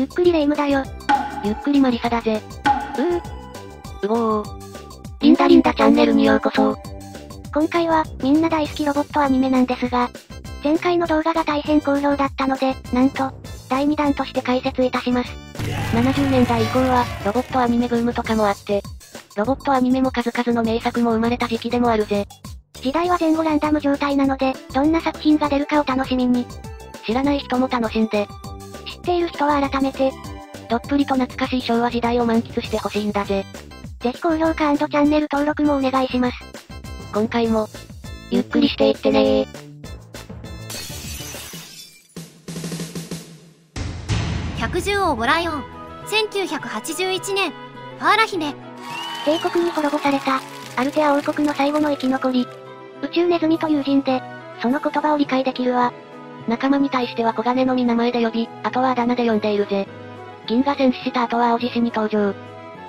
ゆっくりレ夢ムだよ。ゆっくりマリサだぜ。うー。うおー。リンダリンダチャンネルにようこそ。今回は、みんな大好きロボットアニメなんですが、前回の動画が大変好評だったので、なんと、第2弾として解説いたします。70年代以降は、ロボットアニメブームとかもあって、ロボットアニメも数々の名作も生まれた時期でもあるぜ。時代は前後ランダム状態なので、どんな作品が出るかお楽しみに。知らない人も楽しんで、知っている人は改めて、どっぷりと懐かしい昭和時代を満喫してほしいんだぜ。ぜひ高評価チャンネル登録もお願いします。今回も、ゆっくりしていってねー。110王ボライオン1981年ファーラ姫帝国に滅ぼされた、アルテア王国の最後の生き残り。宇宙ネズミという人で、その言葉を理解できるわ。仲間に対しては小金のみ名前で呼び、あとはあだ名で呼んでいるぜ。銀河戦士した後は青獅子に登場。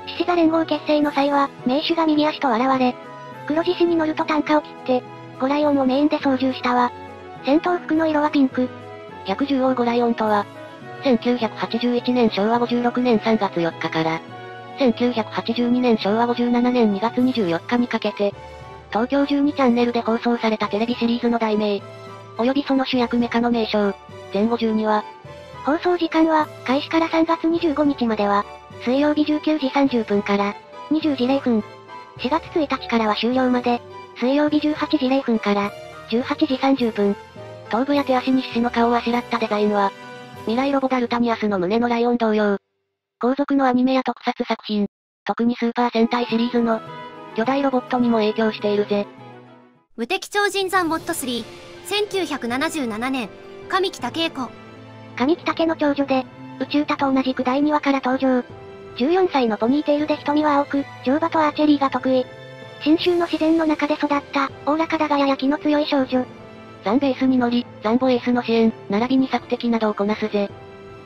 獅子座連合結成の際は、名手が右足と現れ、黒獅子に乗ると単価を切って、ゴライオンをメインで操縦したわ。戦闘服の色はピンク。110王ゴライオンとは、1981年昭和56年3月4日から、1982年昭和57年2月24日にかけて、東京12チャンネルで放送されたテレビシリーズの題名、及びその主役メカの名称、前後12話、放送時間は、開始から3月25日までは、水曜日19時30分から、20時0分。4月1日からは終了まで、水曜日18時0分から、18時30分。頭部や手足に獅子の顔をあしらったデザインは、未来ロボダルタニアスの胸のライオン同様。後続のアニメや特撮作品、特にスーパー戦隊シリーズの、巨大ロボットにも影響しているぜ。無敵超人ザンボット3 1977年上北恵子上北家の長女で、宇宙太と同じく第2話から登場。14歳のポニーテールで瞳は青く、乗馬とアーチェリーが得意。新州の自然の中で育った、おおらかだがやや気の強い少女。ザンベースに乗り、ザンボエースの支援、並びに索敵などをこなすぜ。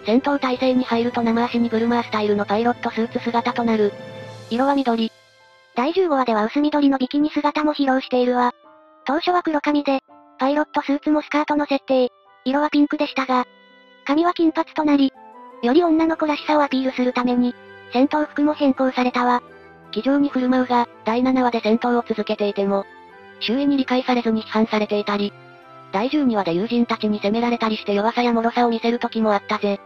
戦闘態勢に入ると生足にブルマースタイルのパイロットスーツ姿となる。色は緑。第15話では薄緑のビキニ姿も披露しているわ。当初は黒髪で、パイロットスーツもスカートの設定。色はピンクでしたが、髪は金髪となり、より女の子らしさをアピールするために、戦闘服も変更されたわ。気丈に振る舞うが、第7話で戦闘を続けていても、周囲に理解されずに批判されていたり、第12話で友人たちに責められたりして弱さや脆さを見せる時もあったぜ。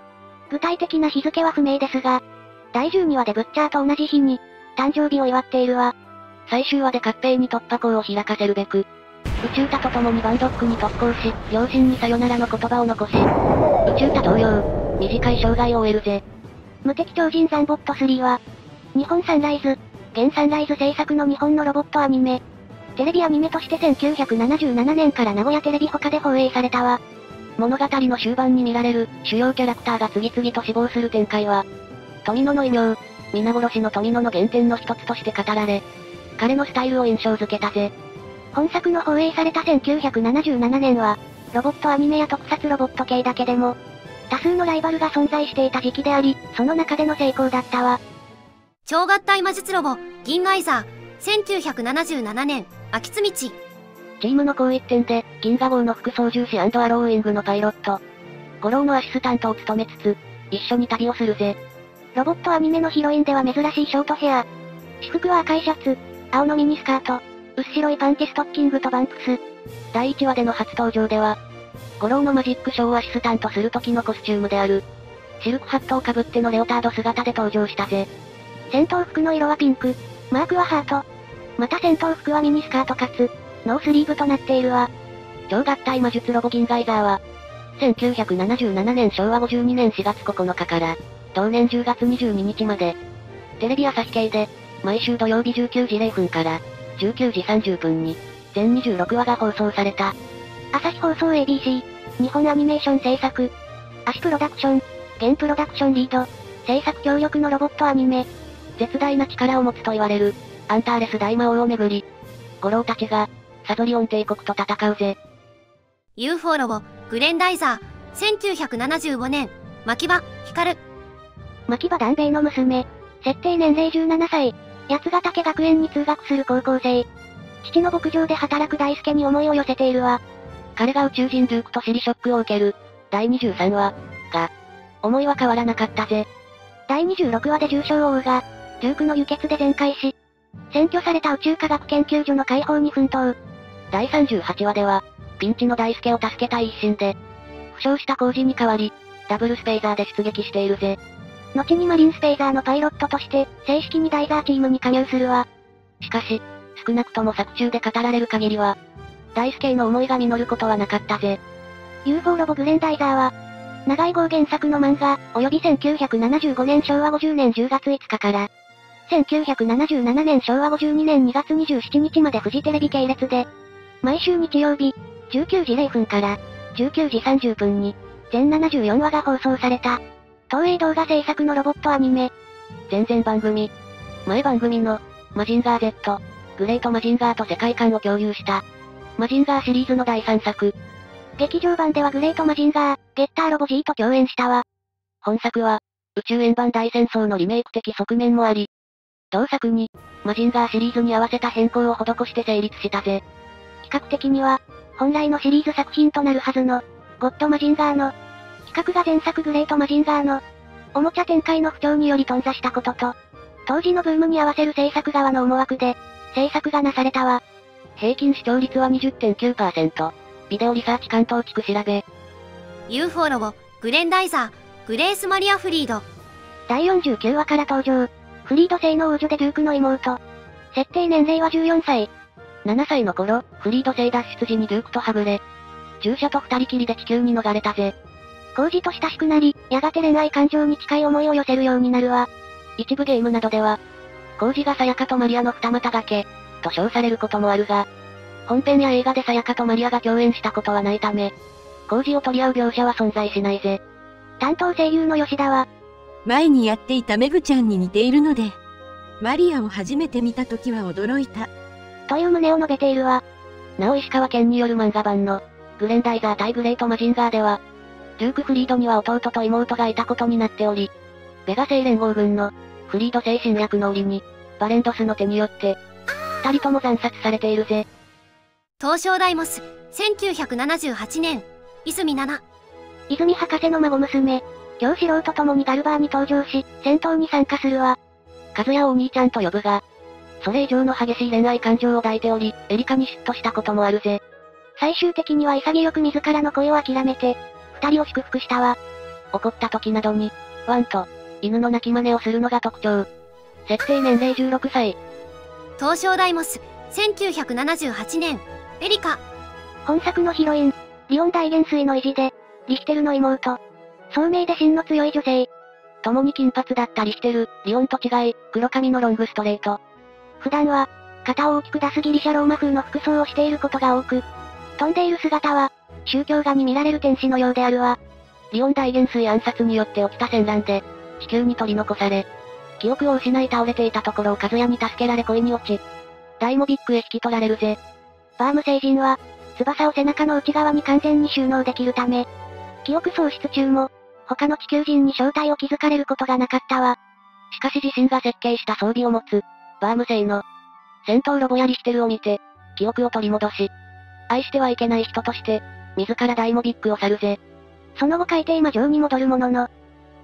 具体的な日付は不明ですが、第12話でブッチャーと同じ日に、誕生日を祝っているわ。最終話で合併に突破口を開かせるべく、宇宙太と共にバンドックに特攻し、両親にさよならの言葉を残し、宇宙太同様、短い生涯を終えるぜ。無敵超人ザンボット3は、日本サンライズ、現サンライズ制作の日本のロボットアニメ。テレビアニメとして1977年から名古屋テレビ他で放映されたわ。物語の終盤に見られる、主要キャラクターが次々と死亡する展開は、富野の異名、皆殺しの富野の原点の一つとして語られ、彼のスタイルを印象づけたぜ。本作の放映された1977年は、ロボットアニメや特撮ロボット系だけでも、多数のライバルが存在していた時期であり、その中での成功だったわ。超合体魔術ロボ銀河イザー1977年秋津道チームの高一点で、銀河号の副操縦士アローウィングのパイロット、五郎のアシスタントを務めつつ、一緒に旅をするぜ。ロボットアニメのヒロインでは珍しいショートヘア。私服は赤いシャツ、青のミニスカート、薄白いパンチストッキングとバンプス。第1話での初登場では、五郎のマジックショーをアシスタントする時のコスチュームである、シルクハットをかぶってのレオタード姿で登場したぜ。戦闘服の色はピンク、マークはハート。また戦闘服はミニスカートかつ、ノースリーブとなっているわ。超合体魔術ロボギンガイザーは、1977年昭和52年4月9日から、同年10月22日まで、テレビ朝日系で、毎週土曜日19時0分から、19時30分に、全26話が放送された。朝日放送 ABC、日本アニメーション制作、アシプロダクション、現プロダクションリード、制作協力のロボットアニメ。絶大な力を持つと言われる、アンターレス大魔王をめぐり、五郎たちが、サゾリオン帝国と戦うぜ。UFO ロボグレンダイザー1975年牧場光牧場団兵衛の娘。設定年齢17歳。八ヶ岳学園に通学する高校生。父の牧場で働く大輔に思いを寄せているわ。彼が宇宙人ルークと知りショックを受ける、第23話、が、思いは変わらなかったぜ。第26話で重傷を負うが、デュークの輸血で全開し、占拠された宇宙科学研究所の解放に奮闘。第38話では、ピンチの大輔を助けたい一心で、負傷した工事に代わり、ダブルスペイザーで出撃しているぜ。後にマリンスペイザーのパイロットとして、正式にダイザーチームに加入するわ。しかし、少なくとも作中で語られる限りは、大輔への思いが実ることはなかったぜ。UFO ロボグレンダイザーは、長井号原作の漫画、及び1975年昭和50年10月5日から、1977年昭和52年2月27日までフジテレビ系列で、毎週日曜日、19時0分から、19時30分に、全74話が放送された。東映動画制作のロボットアニメ。全然番組。前番組の、マジンガー Z、グレートマジンガーと世界観を共有した。マジンガーシリーズの第3作。劇場版ではグレートマジンガー、ゲッターロボ G と共演したわ。本作は、宇宙円盤大戦争のリメイク的側面もあり、同作に、マジンガーシリーズに合わせた変更を施して成立したぜ。企画的には、本来のシリーズ作品となるはずの、ゴッドマジンガーの、企画が前作グレートマジンガーの、おもちゃ展開の不調により頓挫したことと、当時のブームに合わせる制作側の思惑で、制作がなされたわ。平均視聴率は20.9%。ビデオリサーチ関東地区調べ。UFO ロボ、グレンダイザー、グレース・マリア・フリード。第49話から登場。フリード製の王女でデュークの妹。設定年齢は14歳。7歳の頃、フリード製脱出時にデュークとはぐれ、従者と二人きりで地球に逃れたぜ。工事と親しくなり、やがて恋愛感情に近い思いを寄せるようになるわ。一部ゲームなどでは、工事がさやかとマリアの二股掛け、と称されることもあるが、本編や映画でさやかとマリアが共演したことはないため、工事を取り合う描写は存在しないぜ。担当声優の吉田は、前にやっていたメグちゃんに似ているので、マリアを初めて見た時は驚いた。という旨を述べているわ。なお石川県による漫画版の、グレンダイザー対グレートマジンガーでは、デューク・フリードには弟と妹がいたことになっており、ベガ星連合軍の、フリード精神略の折に、バレンドスの手によって、二人とも惨殺されているぜ。東証ダイモス、1978年、泉七。泉博士の孫娘、京志郎と共にガルバーに登場し、戦闘に参加するわ。和也をお兄ちゃんと呼ぶが、それ以上の激しい恋愛感情を抱いており、エリカに嫉妬したこともあるぜ。最終的には潔く自らの恋を諦めて、二人を祝福したわ。怒った時などに、ワンと、犬の鳴き真似をするのが特徴。設定年齢16歳。東証ダイモス、1978年、エリカ。本作のヒロイン、リオン大元帥の意地で、リヒテルの妹。聡明で芯の強い女性。共に金髪だったリヒテル、リオンと違い、黒髪のロングストレート。普段は、肩を大きく出すギリシャローマ風の服装をしていることが多く、飛んでいる姿は、宗教画に見られる天使のようであるわ。リオン大元帥暗殺によって起きた戦乱で、地球に取り残され、記憶を失い倒れていたところを和也に助けられ恋に落ち、ダイモビックへ引き取られるぜ。バーム星人は、翼を背中の内側に完全に収納できるため、記憶喪失中も、他の地球人に正体を気づかれることがなかったわ。しかし自身が設計した装備を持つ、バーム製の、戦闘ロボやリヒテルを見て、記憶を取り戻し、愛してはいけない人として、自らダイモビックを去るぜ。その後海底魔上に戻るものの、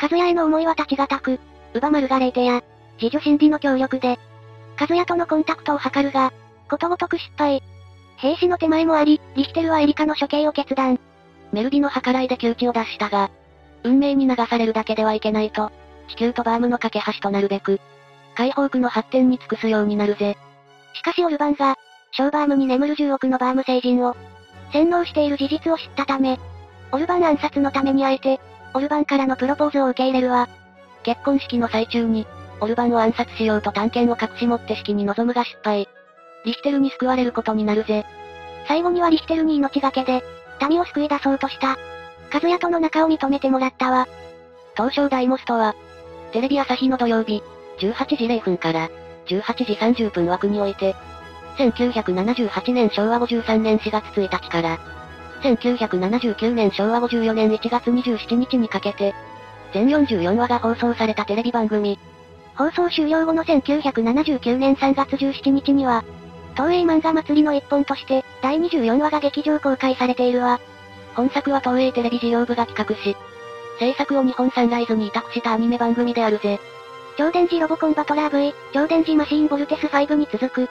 和也への思いは立ちがたく、ウバマルガレーテや、自助審理の協力で、和也とのコンタクトを図るが、ことごとく失敗。兵士の手前もあり、リヒテルはエリカの処刑を決断。メルビの計らいで窮地を脱したが、運命に流されるだけではいけないと、地球とバームの架け橋となるべく、解放区の発展に尽くすようになるぜ。しかしオルバンが、小バームに眠る10億のバーム星人を、洗脳している事実を知ったため、オルバン暗殺のためにあえて、オルバンからのプロポーズを受け入れるわ。結婚式の最中に、オルバンを暗殺しようと探検を隠し持って式に臨むが失敗。リヒテルに救われることになるぜ。最後にはリヒテルに命がけで、民を救い出そうとした。和也との仲を認めてもらったわ。東証ダイモスとは、テレビ朝日の土曜日、18時0分から、18時30分枠において、1978年昭和53年4月1日から、1979年昭和54年1月27日にかけて、全44話が放送されたテレビ番組。放送終了後の1979年3月17日には、東映漫画祭りの一本として、第24話が劇場公開されているわ。本作は東映テレビ事業部が企画し、制作を日本サンライズに委託したアニメ番組であるぜ。超電磁ロボコンバトラー V、超電磁マシーンボルテス5に続く、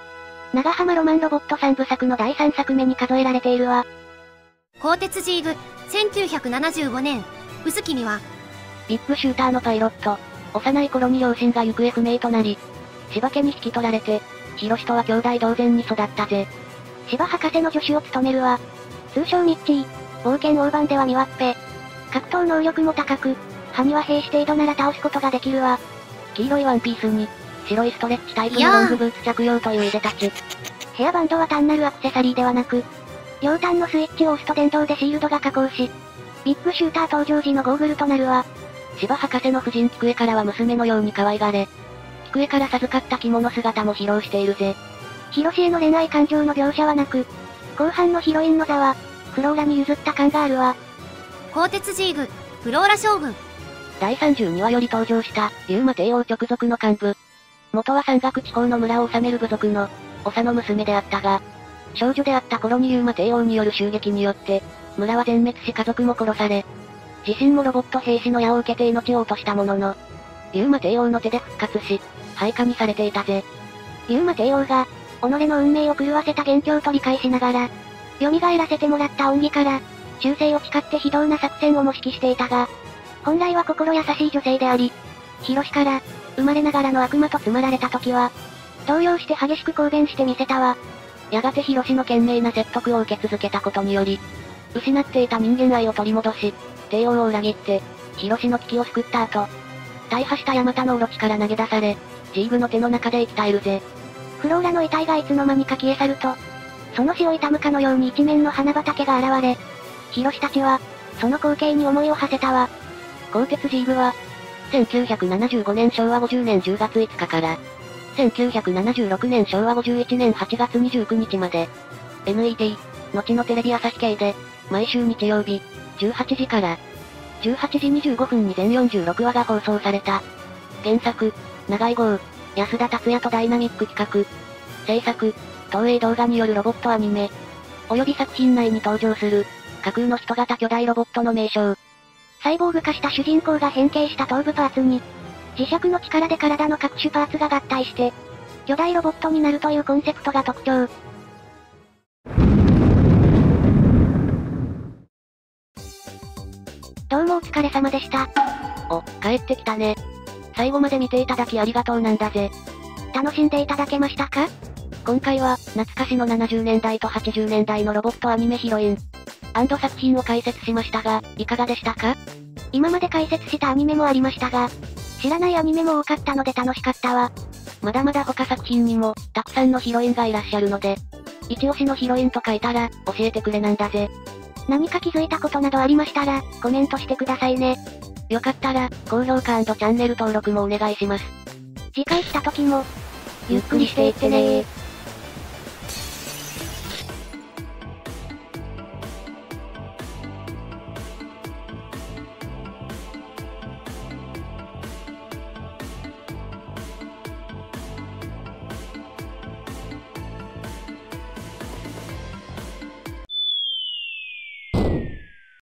長浜ロマンロボット3部作の第3作目に数えられているわ。鋼鉄ジーグ、1975年、薄君は、ビッグシューターのパイロット、幼い頃に両親が行方不明となり、柴家に引き取られて、ヒロシとは兄弟同然に育ったぜ。芝博士の助手を務めるわ。通称ミッチー。冒険大盤ではミワッペ。格闘能力も高く、歯には兵士程度なら倒すことができるわ。黄色いワンピースに、白いストレッチタイプのロングブーツ着用といういでたち。ヘアバンドは単なるアクセサリーではなく、両端のスイッチを押すと電動でシールドが加工し、ビッグシューター登場時のゴーグルとなるわ。芝博士の夫人キクエからは娘のように可愛がれ、キクエから授かった着物姿も披露しているぜ。ヒロシへの恋愛感情の描写はなく、後半のヒロインの座は、フローラに譲った感があるわ。鋼鉄ジーグ、フローラ将軍。第32話より登場した、リュウマ帝王直属の幹部。元は山岳地方の村を治める部族の、長の娘であったが、少女であった頃にリュウマ帝王による襲撃によって、村は全滅し家族も殺され、自身もロボット兵士の矢を受けて命を落としたものの、リュウマ帝王の手で復活し、配下にされていたぜ。リュウマ帝王が、己の運命を狂わせた元凶と理解しながら、蘇らせてもらった恩義から、忠誠を誓って非道な作戦をも指揮していたが、本来は心優しい女性であり、ヒロシから、生まれながらの悪魔と詰まられた時は、動揺して激しく抗弁してみせたわ。やがてヒロシの懸命な説得を受け続けたことにより、失っていた人間愛を取り戻し、帝王を裏切って、ヒロシの危機を救った後、大破したヤマタのオロチから投げ出され、ジーグの手の中で生き絶えるぜ。フローラの遺体がいつの間にか消え去ると、その死を悼むかのように一面の花畑が現れ、ヒロシたちは、その光景に思いを馳せたわ。鋼鉄ジーグは、1975年昭和50年10月5日から、1976年昭和51年8月29日まで、NET、後のテレビ朝日系で、毎週日曜日、18時から、18時25分に全46話が放送された。原作、長井号、安田達也とダイナミック企画。制作、東映動画によるロボットアニメ。及び作品内に登場する、架空の人型巨大ロボットの名称。サイボーグ化した主人公が変形した頭部パーツに、磁石の力で体の各種パーツが合体して、巨大ロボットになるというコンセプトが特徴。どうもお疲れ様でした。お、帰ってきたね。最後まで見ていただきありがとうなんだぜ。楽しんでいただけましたか？今回は、懐かしの70年代と80年代のロボットアニメヒロイン、作品を解説しましたが、いかがでしたか？今まで解説したアニメもありましたが、知らないアニメも多かったので楽しかったわ。まだまだ他作品にも、たくさんのヒロインがいらっしゃるので、一押しのヒロインとかいたら、教えてくれなんだぜ。何か気づいたことなどありましたら、コメントしてくださいね。よかったら、高評価チャンネル登録もお願いします。次回来た時も、ゆっくりしていってねー。